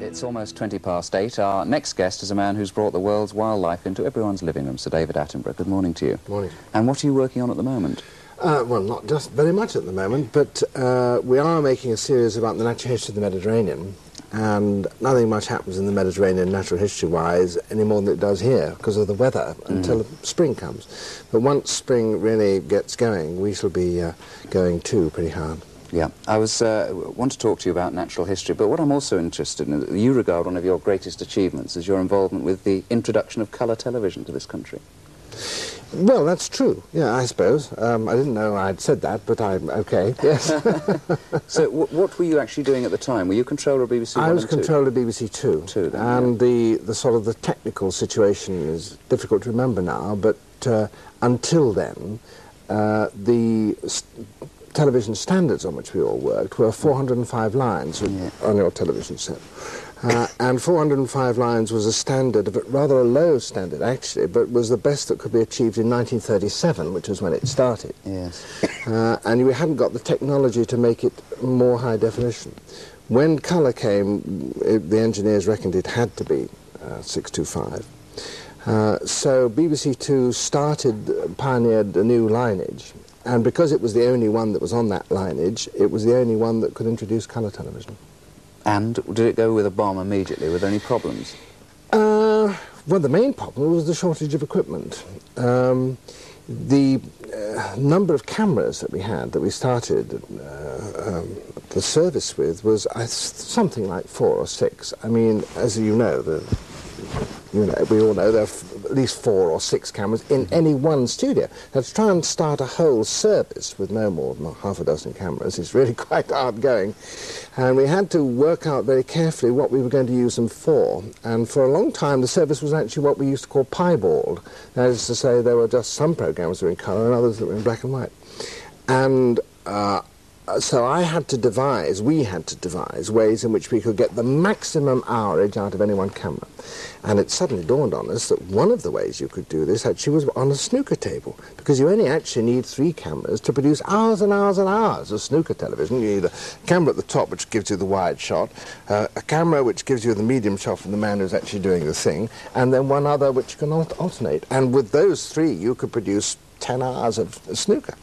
It's almost 20 past eight. Our next guest is a man who's brought the world's wildlife into everyone's living room, Sir David Attenborough. Good morning to you. Morning. And what are you working on at the moment? Uh, well, not just very much at the moment, but uh, we are making a series about the natural history of the Mediterranean, and nothing much happens in the Mediterranean natural history-wise any more than it does here because of the weather until spring comes. But once spring really gets going, we shall be uh, going too pretty hard. Yeah, I was uh, want to talk to you about natural history, but what I'm also interested in, you regard one of your greatest achievements as your involvement with the introduction of colour television to this country. Well, that's true. Yeah, I suppose. Um, I didn't know I'd said that, but I'm okay. Yes. So, w- what were you actually doing at the time? Were you controller of BBC I was controller of BBC Two, Two, then, and the, the sort of the technical situation is difficult to remember now. But uh, until then, uh, the television standards on which we all worked were 405 lines Yeah. on your television set. Uh, and 405 lines was a standard, of a rather a low standard actually, but was the best that could be achieved in 1937, which was when it started. Yes. Uh, and we hadn't got the technology to make it more high definition. When colour came, it, the engineers reckoned it had to be uh, 625. Uh, so BBC Two started, uh, pioneered a new lineage, and because it was the only one that was on that lineage, it was the only one that could introduce colour television. And did it go with a bomb immediately? with any problems? Uh, well, the main problem was the shortage of equipment. Um, the uh, number of cameras that we had, that we started uh, um, the service with, was something like four or six. I mean, as you know, the, you know, we all know there are f- at least four or six cameras in any one studio. Now, to try and start a whole service with no more than half a dozen cameras is really quite hard going. And we had to work out very carefully what we were going to use them for. And for a long time, the service was actually what we used to call piebald. That is to say, there were just some programs that were in colour and others that were in black and white. And uh, so I had to devise, we had to devise ways in which we could get the maximum hourage out of any one camera. And it suddenly dawned on us that one of the ways you could do this actually was on a snooker table, because you only actually need three cameras to produce hours and hours and hours of snooker television. You need a camera at the top which gives you the wide shot, uh, a camera which gives you the medium shot from the man who's actually doing the thing, and then one other which you can alternate. And with those three, you could produce 10 hours of snooker.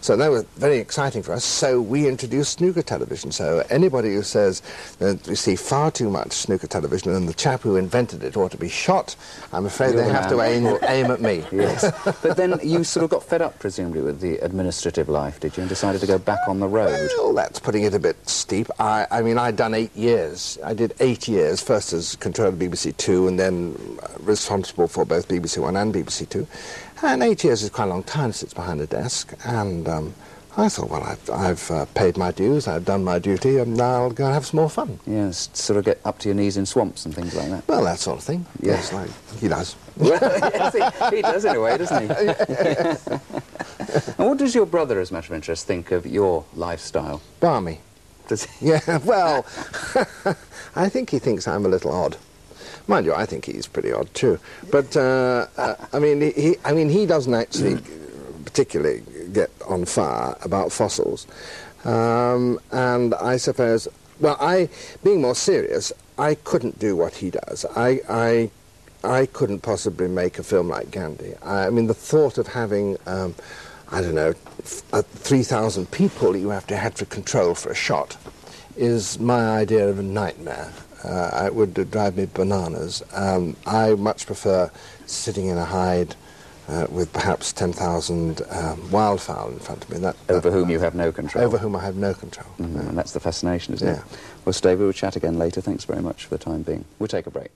So that was very exciting for us. So we introduced snooker television. So anybody who says that we see far too much snooker television and the chap who invented it ought to be shot, I'm afraid You're they the have to aim, aim at me. Yes. but then you sort of got fed up, presumably, with the administrative life, did you, and decided to go back on the road? Well, that's putting it a bit steep. I, I mean, I'd done eight years. I did eight years, first as controller of BBC Two and then responsible for both BBC One and BBC Two. And eight years is quite a long time to sit behind a desk. And um, I thought, well, I've, I've uh, paid my dues, I've done my duty, and now I'll go and have some more fun. Yes, sort of get up to your knees in swamps and things like that. Well, that sort of thing. Yeah. Yes, like he does. well, yes, he, he does in a way, doesn't he? and what does your brother, as a matter of interest, think of your lifestyle? Barmy. Does he... Yeah, well, I think he thinks I'm a little odd. Mind you, I think he's pretty odd too. But uh, uh, I mean, he, I mean, he doesn't actually particularly get on fire about fossils. Um, and I suppose, well, I, being more serious, I couldn't do what he does. I, I, I couldn't possibly make a film like Gandhi. I, I mean, the thought of having, um, I don't know, f- uh, 3,000 people you have to have to control for a shot is my idea of a nightmare. Uh, it would drive me bananas. Um, I much prefer sitting in a hide uh, with perhaps 10,000 um, wildfowl in front of me. That, Over that- whom you have no control. Over whom I have no control. Mhm, And that's the fascination, isn't Yeah. it? Well, Steve, we'll chat again later. Thanks very much for the time being. We'll take a break.